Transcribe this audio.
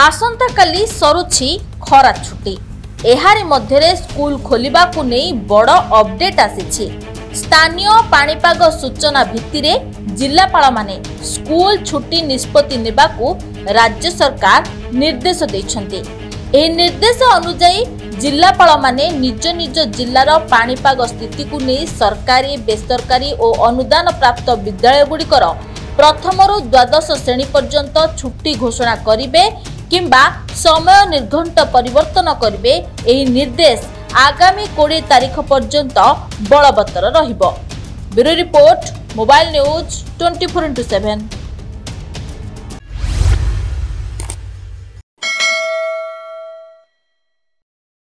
ଆସନ୍ତାକାଲି ସରୁଛି ଖରା ଛୁଟି। ଏହାରି ମଧ୍ୟରେ ସ୍କୁଲ ଖୋଲିବାକୁ ନେଇ ବଡ଼ ଅପଡେଟ୍ ଆସିଛି। ସ୍ଥାନୀୟ ପାଣିପାଗ ସୂଚନା ଭିତ୍ତିରେ ଜିଲ୍ଲାପାଳମାନେ ସ୍କୁଲ ଛୁଟି ନିଷ୍ପତ୍ତି ନେବାକୁ ରାଜ୍ୟ ସରକାର ନିର୍ଦ୍ଦେଶ ଦେଇଛନ୍ତି। ଏହି ନିର୍ଦ୍ଦେଶ ଅନୁଯାୟୀ ଜିଲ୍ଲାପାଳମାନେ ନିଜ ନିଜ ଜିଲ୍ଲାର ପାଣିପାଗ ସ୍ଥିତିକୁ ନେଇ ସରକାରୀ ବେସରକାରୀ ଓ ଅନୁଦାନ ପ୍ରାପ୍ତ ବିଦ୍ୟାଳୟଗୁଡ଼ିକର ପ୍ରଥମରୁ ଦ୍ୱାଦଶ ଶ୍ରେଣୀ ପର୍ଯ୍ୟନ୍ତ ଛୁଟି ଘୋଷଣା କରିବେ କିମ୍ବା ସମୟ ନିର୍ଘଣ୍ଟ ପରିବର୍ତ୍ତନ କରିବେ ଏହି ନିର୍ଦ୍ଦେଶ ଆଗାମୀ କୋଡ଼ିଏ ତାରିଖ ପର୍ଯ୍ୟନ୍ତ ବଳବତ୍ତର ରହିବ। Bureau report mobile news twenty four into seven.